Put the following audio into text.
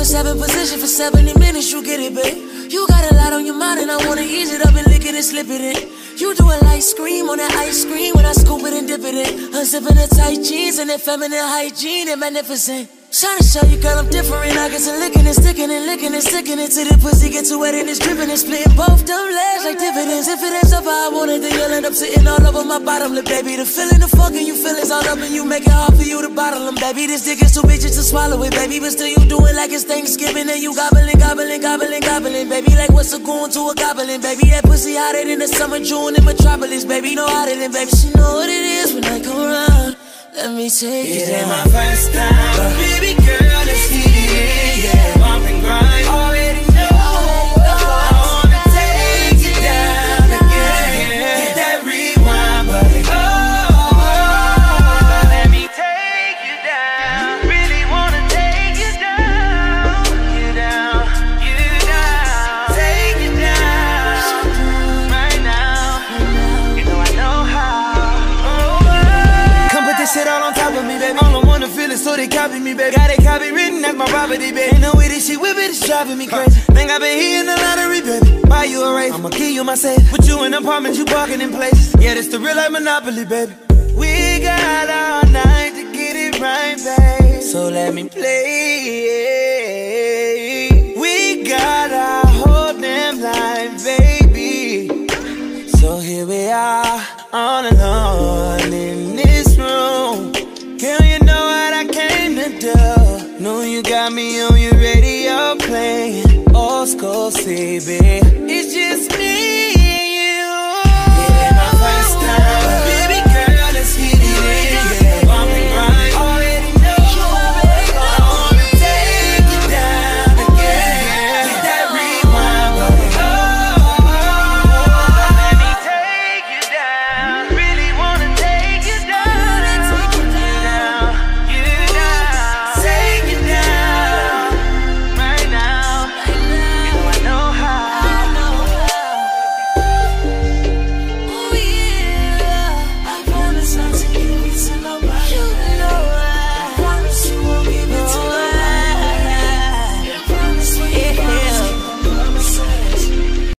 in seven position for 70 minutes, you get it, babe. You got a lot on your mind, and I wanna ease it up and lick it and slip it in. You do a light scream on that ice cream when I scoop it and dip it in. Unzipping the tight jeans and that feminine hygiene, and magnificent. Trying to show you, girl, I'm different. I get to licking and sticking and licking and sticking it till the pussy get wet and it's dripping and splitting both them legs like dividends. If it ends up how I want it, then you'll end up sitting all over my bottom lip, baby. The feeling, the fucking you feelings all up and you make it hard for you to bottle them, baby. This dick is too just to swallow it, baby. But still you do it like it's Thanksgiving and you gobbling, gobbling, gobbling, gobbling, baby. Like what's a goon to a goblin, baby? That pussy hotter than the summer June in Metropolis, baby. No hotter than, baby. She know what it is when I come around. Let me take it, it down. my first time, baby girl. So they copy me, baby. Got it copy written, that's my property, baby. And the way this shit whip it is driving me crazy. Think I've been hitting the lottery, baby. Buy you a race, I'ma kill you myself. Put you in apartments, you parking in places. Yeah, this the real life monopoly, baby. We got all night to get it right, babe. So let me play. We got our whole damn life, baby. So here we are, all alone Know you got me on your radio playing old school CB.